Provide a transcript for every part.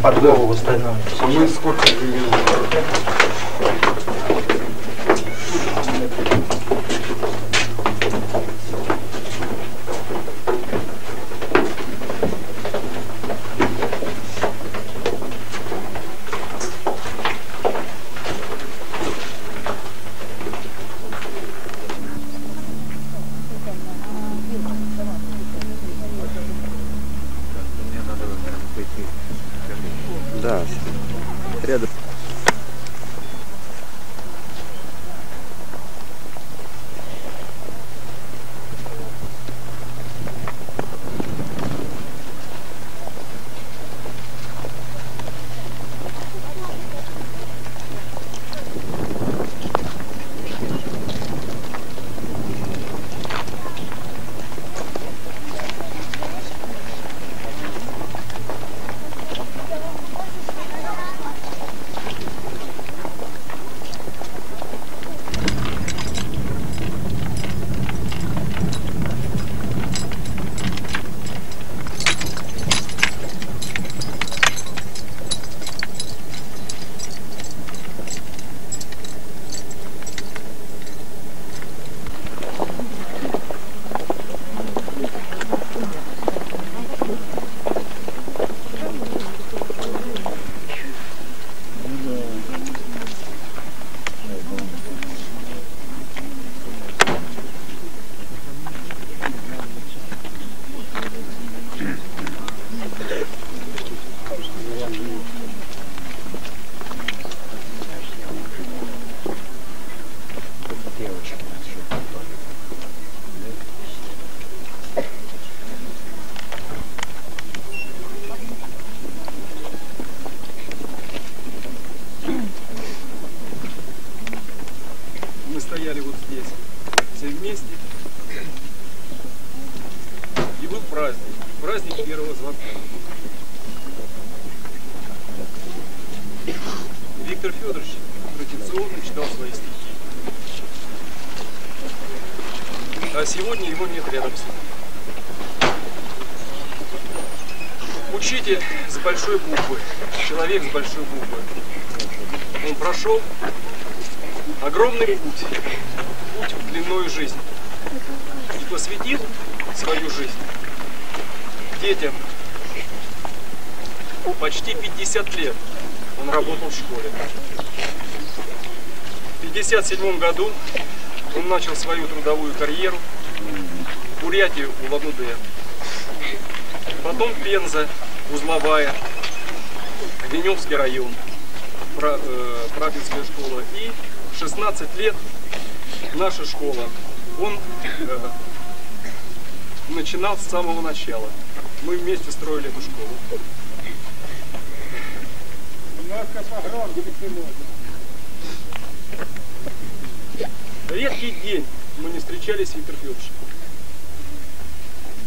сразу под голову становится. А мы сколько примерно? Большой буквы, человек с большой буквы. Он прошел огромный путь, путь в длинную жизнь. И посвятил свою жизнь детям. Почти 50 лет он работал в школе. В 57 году он начал свою трудовую карьеру в Бурятии Улан-Удэ. Потом Пенза, Узловая, Веневский район, Пра- э, школа. И 16 лет наша школа. Он э, начинал с самого начала. Мы вместе строили эту школу. Редкий день мы не встречались с Виктором Федоровичем.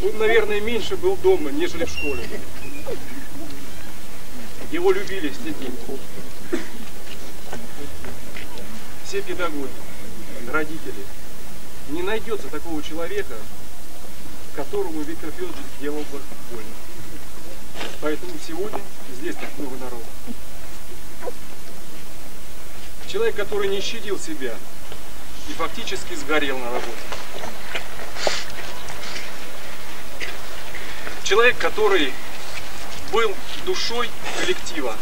Он, наверное, меньше был дома, нежели в школе. Его любили с детьми. Все педагоги, родители. Не найдется такого человека, которому Виктор Федорович сделал бы больно. Поэтому сегодня здесь так много народа. Человек, который не щадил себя и фактически сгорел на работе. Человек, который был душой коллектива,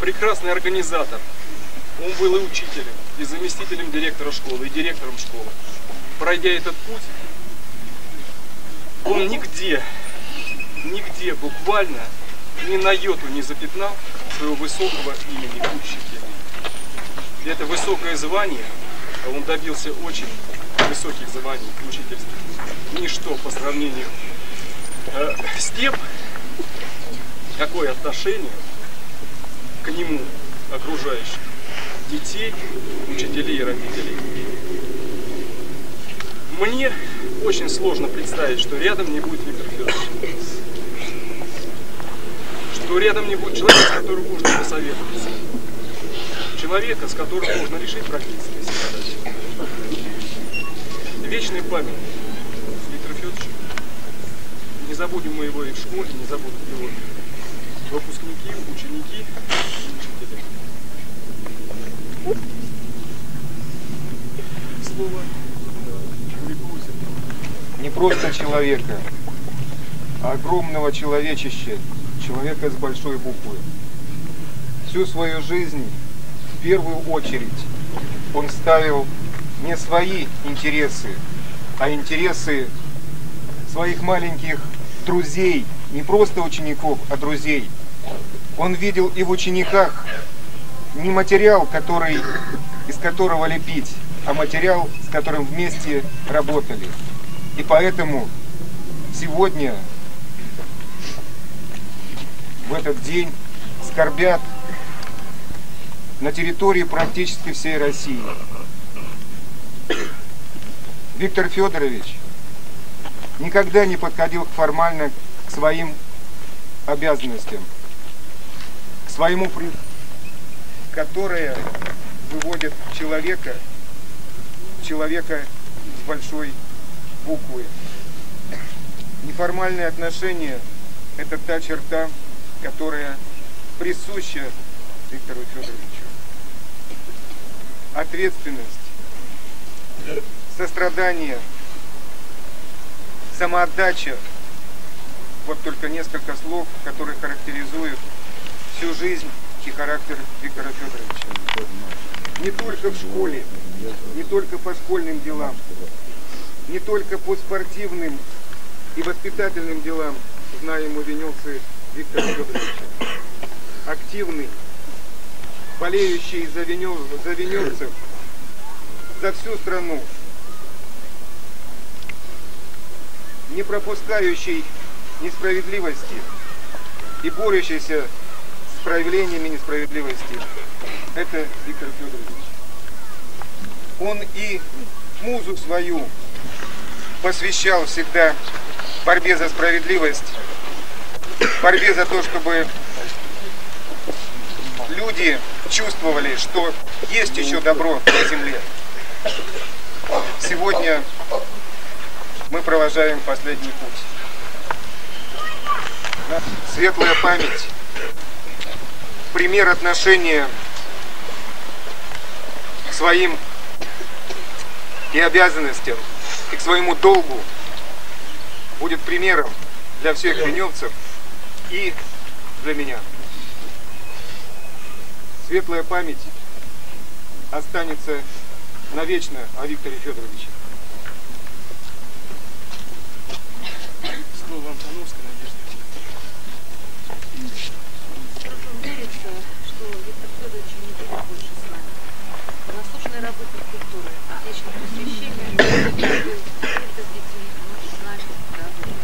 прекрасный организатор. Он был и учителем, и заместителем директора школы, и директором школы. Пройдя этот путь, он нигде, нигде буквально ни на йоту не запятнал своего высокого имени учителя. И это высокое звание, а он добился очень высоких званий учительства. Ничто по сравнению э, с тем, какое отношение к нему окружающих детей, учителей и родителей. Мне очень сложно представить, что рядом не будет Виктор Федорович. Что рядом не будет человека, с которым можно посоветоваться. Человека, с которым можно решить практические задачи. Вечной память Виктор Федорович. Не забудем мы его и в школе, не забудем его выпускники, ученики. Слово Григория. не просто человека, а огромного человечища, человека с большой буквы. Всю свою жизнь в первую очередь он ставил не свои интересы, а интересы своих маленьких друзей, не просто учеников, а друзей. Он видел и в учениках не материал, который, из которого лепить, а материал, с которым вместе работали. И поэтому сегодня, в этот день, скорбят на территории практически всей России. Виктор Федорович никогда не подходил формально к своим обязанностям, своему, при- которое выводит человека, человека с большой буквы. Неформальные отношения – это та черта, которая присуща Виктору Федоровичу. Ответственность, сострадание, самоотдача – вот только несколько слов, которые характеризуют всю жизнь и характер Виктора Федоровича. Не только в школе, не только по школьным делам, не только по спортивным и воспитательным делам знаем мы венелцы Виктора Федоровича. Активный, болеющий за, венел, за венелцев, за всю страну, не пропускающий несправедливости и борющийся проявлениями несправедливости. Это Виктор Федорович. Он и музу свою посвящал всегда борьбе за справедливость, борьбе за то, чтобы люди чувствовали, что есть еще добро на земле. Сегодня мы провожаем последний путь. Светлая память, пример отношения к своим и обязанностям, и к своему долгу будет примером для всех веневцев и для меня. Светлая память останется навечно о Викторе Федоровиче. Слово Антоновской Надежды. Трудно верится, что Виктор Федорович не будет больше с нами. Заслуженный работник культуры, вечное посвящение, был только с детьми, но и с нами работал.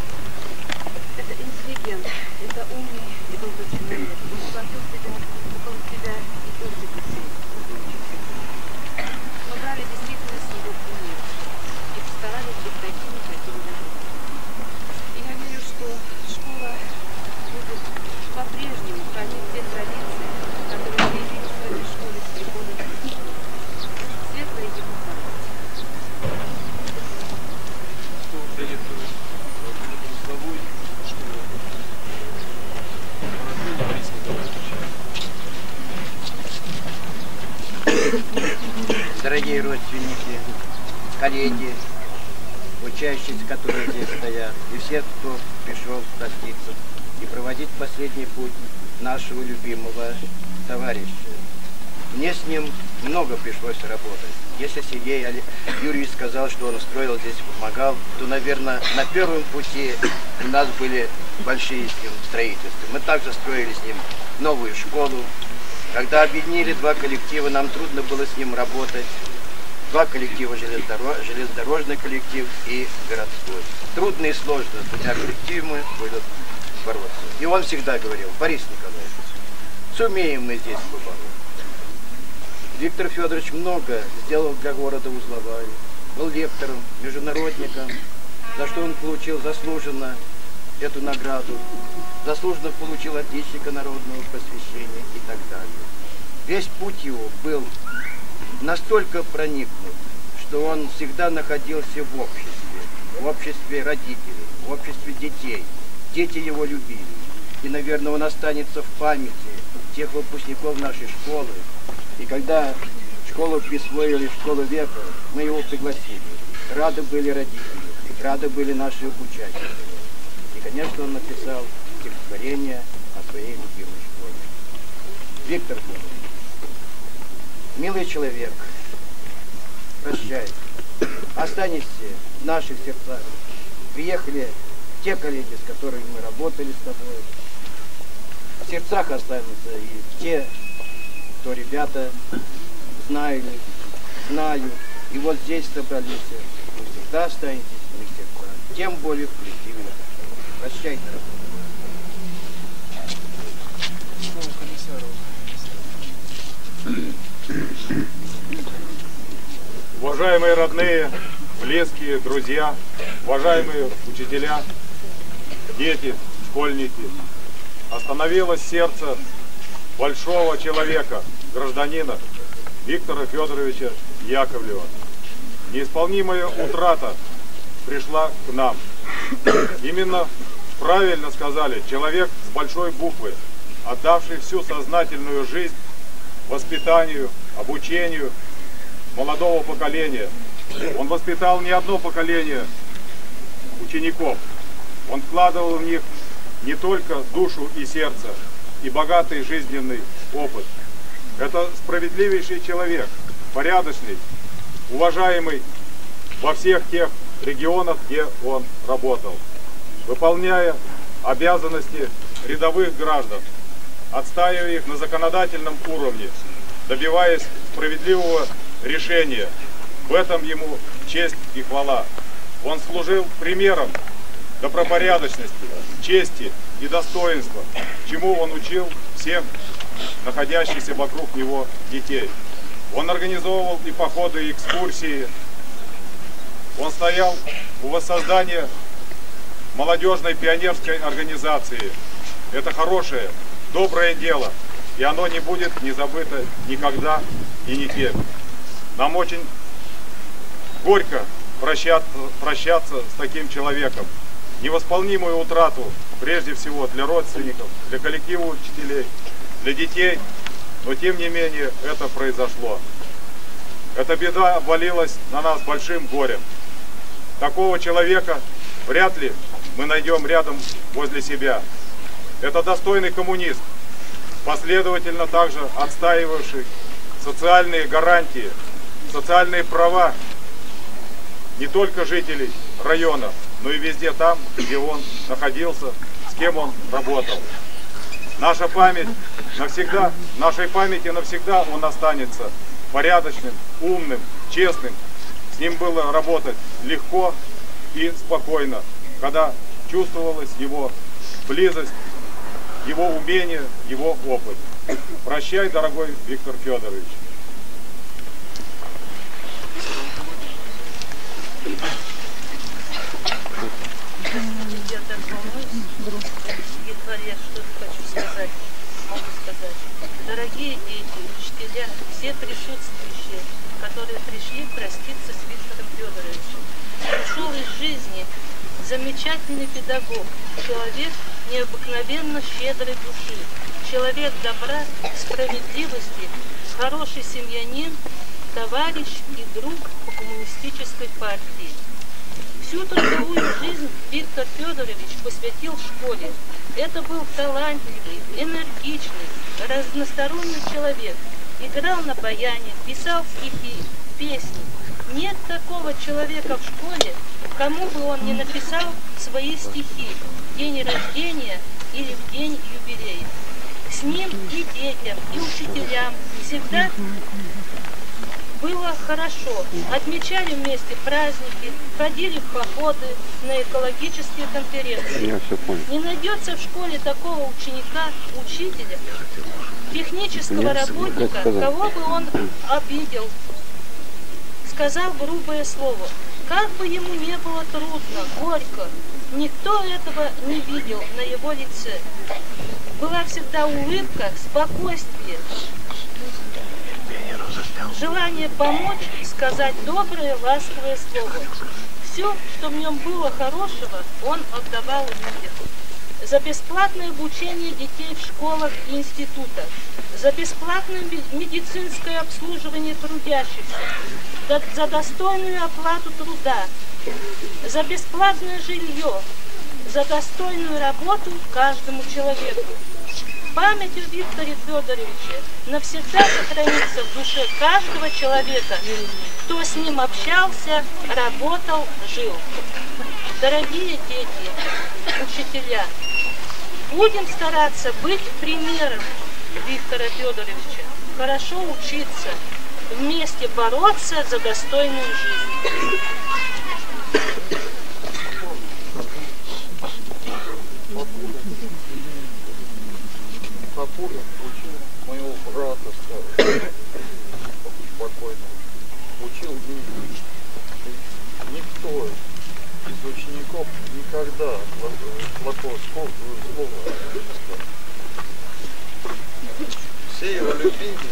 Это интеллигент, это умный и добрый человек. Он сплотил себя около себя и тоже детей, чтобы учиться. Мы брали действительно с него пример и постарались быть такими, какими мы были. И я верю, что школа будет по-прежнему хранить те традиции, которые появились в этой школе с приходом Христа. Светлая ему память. Что директор узловой школы Бородин Борис Николаевич. Дорогие родственники, коллеги, учащиеся, которые здесь стоят, и все, кто пришел проститься и проводить последний путь нашего любимого товарища. Мне с ним много пришлось работать. Если Сергей Юрьевич сказал, что он строил здесь, помогал, то, наверное, на первом пути у нас были большие с ним строительства. Мы также строили с ним новую школу. Когда объединили два коллектива, нам трудно было с ним работать. Два коллектива железнодоро- железнодорожный коллектив и городской. Трудно и сложно с двумя коллективами были бороться. И он всегда говорил, Борис Николаевич, сумеем мы здесь побороться. Виктор Федорович много сделал для города Узловая. Был лектором, международником, за что он получил заслуженно эту награду. Заслуженно получил отличника народного просвещения и так далее. Весь путь его был настолько проникнут, что он всегда находился в обществе, в обществе родителей, в обществе детей. Дети его любили. И, наверное, он останется в памяти тех выпускников нашей школы. И когда школу присвоили школу века, мы его пригласили. Рады были родители, рады были наши обучатели. И, конечно, он написал стихотворение о своей любимой школе. Виктор милый человек, прощай. Останешься в наших сердцах. Приехали те коллеги, с которыми мы работали с тобой. В сердцах останутся и те, кто ребята знали, знаю. И вот здесь собрались. Вы всегда останетесь в моих сердцах. Тем более в коллективе. Прощай, дорогой. Уважаемые родные, близкие, друзья, уважаемые учителя, дети, школьники, остановилось сердце большого человека, гражданина Виктора Федоровича Яковлева. Неисполнимая утрата пришла к нам. Именно правильно сказали, человек с большой буквы, отдавший всю сознательную жизнь воспитанию, обучению молодого поколения. Он воспитал не одно поколение учеников. Он вкладывал в них не только душу и сердце, и богатый жизненный опыт. Это справедливейший человек, порядочный, уважаемый во всех тех регионах, где он работал, выполняя обязанности рядовых граждан, отстаивая их на законодательном уровне, добиваясь справедливого решения. В этом ему честь и хвала. Он служил примером добропорядочности, чести и достоинства, чему он учил всех находящихся вокруг него детей. Он организовывал и походы, и экскурсии. Он стоял у воссоздания молодежной пионерской организации. Это хорошее, доброе дело, и оно не будет не забыто никогда и никем. Нам очень горько прощаться, прощаться с таким человеком. Невосполнимую утрату, прежде всего, для родственников, для коллектива учителей, для детей, но тем не менее это произошло. Эта беда обвалилась на нас большим горем. Такого человека вряд ли мы найдем рядом возле себя. Это достойный коммунист, последовательно также отстаивавший социальные гарантии, социальные права не только жителей района, но и везде там, где он находился, кем он работал. Наша память навсегда, в нашей памяти навсегда он останется порядочным, умным, честным. С ним было работать легко и спокойно, когда чувствовалась его близость его умение, его опыт. Прощай, дорогой Виктор Федорович. Я так волнуюсь, едва ли я что-то хочу сказать, могу сказать. Дорогие дети, учителя, все присутствующие, которые пришли проститься с Виктором Федоровичем. Ушел из жизни замечательный педагог, человек, необыкновенно щедрой души, человек добра, справедливости, хороший семьянин, товарищ и друг по коммунистической партии. Всю трудовую жизнь Виктор Федорович посвятил школе. Это был талантливый, энергичный, разносторонний человек. Играл на баяне, писал стихи, песни. Нет такого человека в школе, кому бы он не написал свои стихи в день рождения или в день юбилея. С ним и детям, и учителям всегда было хорошо. Отмечали вместе праздники, ходили в походы на экологические конференции. Я все понял. Не найдется в школе такого ученика, учителя, технического Нет, работника, кого бы он обидел, сказал грубое слово. Как бы ему не было трудно, горько, никто этого не видел на его лице. Была всегда улыбка, спокойствие, желание помочь, сказать доброе, ласковое слово. Все, что в нем было хорошего, он отдавал людям. За бесплатное обучение детей в школах и институтах, за бесплатное медицинское обслуживание трудящихся, за достойную оплату труда, за бесплатное жилье, за достойную работу каждому человеку. Память о Викторе Федоровиче навсегда сохранится в душе каждого человека, кто с ним общался, работал, жил. Дорогие дети, учителя, будем стараться быть примером Виктора Федоровича, хорошо учиться, вместе бороться за достойную жизнь. Папуля учил моего брата старого, покойного. Учил деньги. Никто из учеников никогда пла- плохого слова слова не сказал. Все его любили.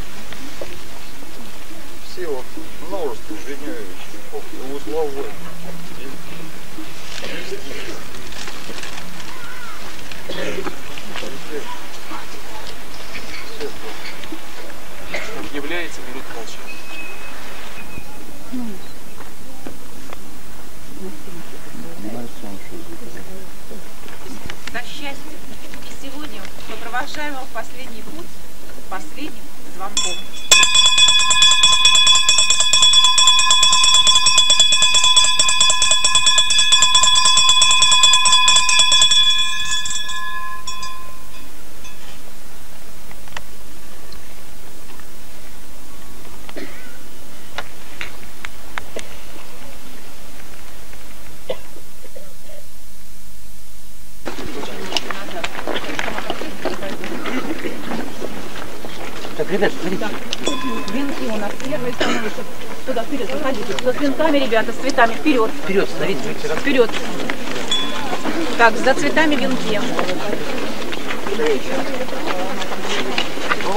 Все вот множество женей учеников. И узловой. И везде. Везде. Все это. Объявляется минут молчания. на счастье. И сегодня мы провожаем его в последний путь последним звонком. Так, ребят, смотрите. Венки у нас первые становятся. Туда вперед, заходите. Туда с венками, ребята, с цветами. Вперед, Вперед, смотрите. вперед. Так, за цветами венки.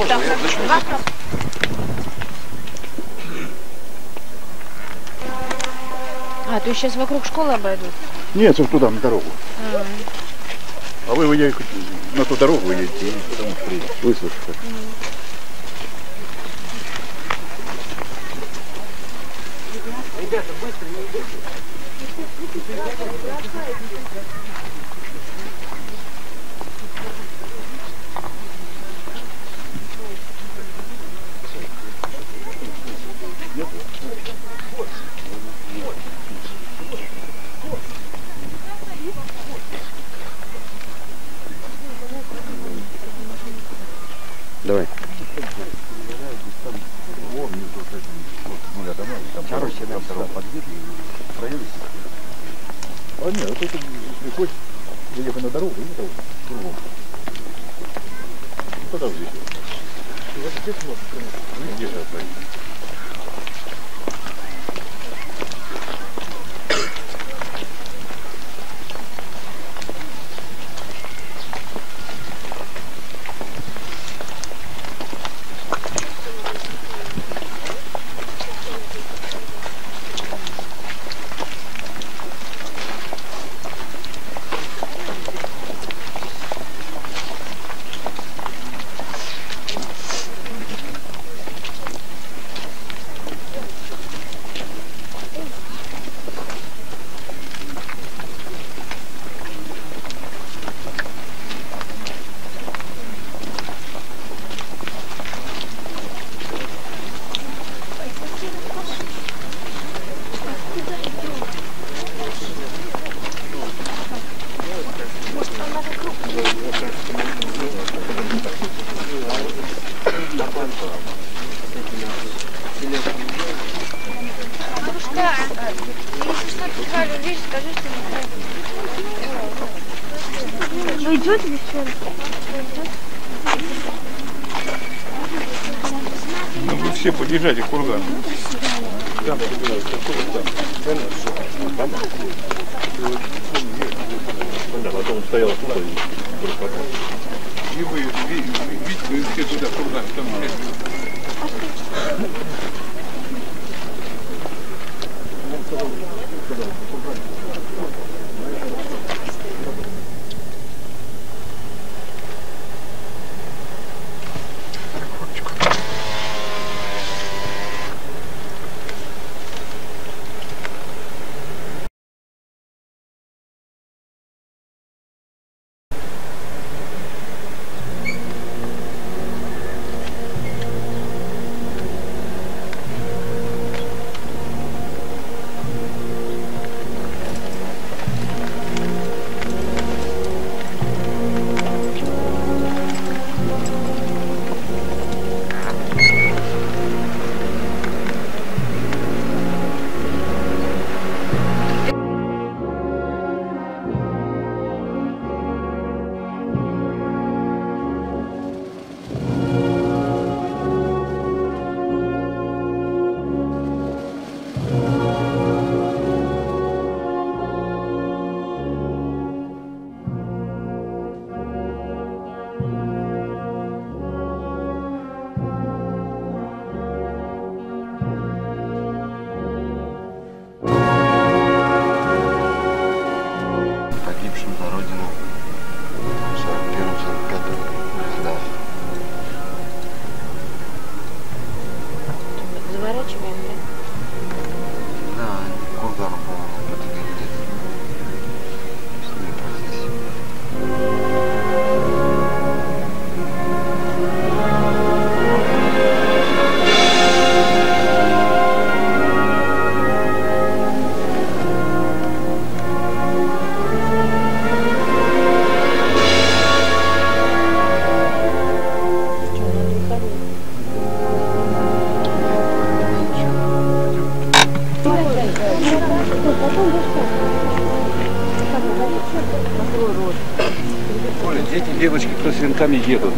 Так, два. А, то есть сейчас вокруг школы обойдут? Нет, вот туда, на дорогу. А вы, вы едете на ту дорогу едете, потому что выслушайте. Все подъезжайте к кургану. Там, там. Там? Да, потом стоял тут и вы, видите, вы все туда, курган, там девочки,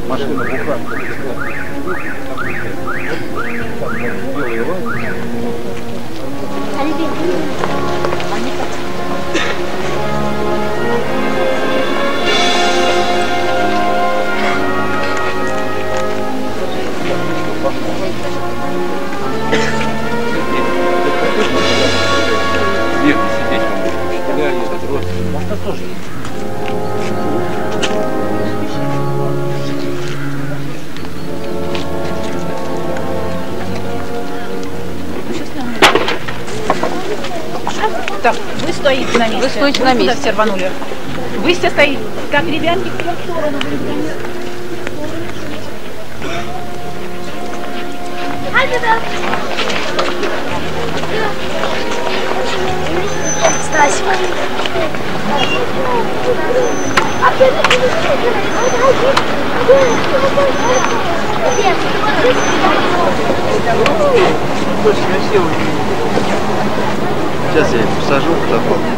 Машина буханка. Белые лазы. Мирно сидеть вам будет. Учителя едут, родственники. Можно тоже. Так, стоите на месте. Вы стоите на месте. все рванули? Вы все стоите. Так, ребятки, в сторону. Стась. Я посажу в катафалк. Прощаемся,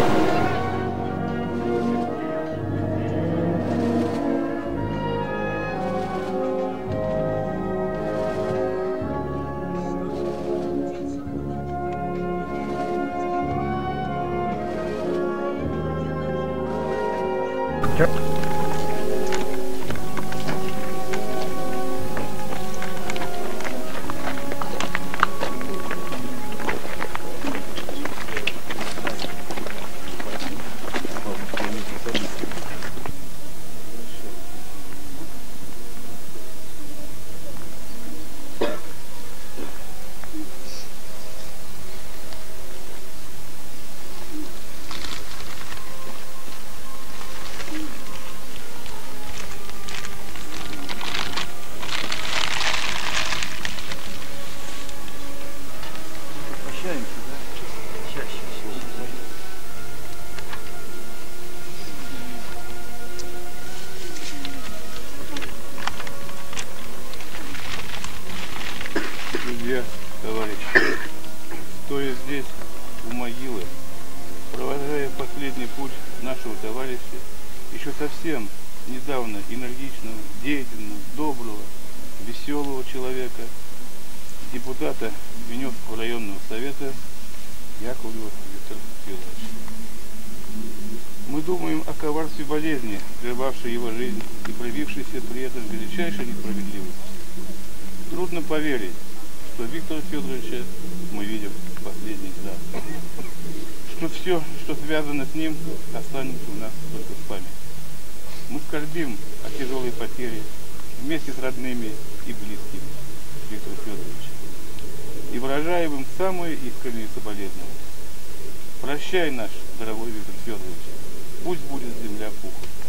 и выражаем им самые искренние соболезнования. Прощай наш дорогой Виктор Федорович, пусть будет земля пухом.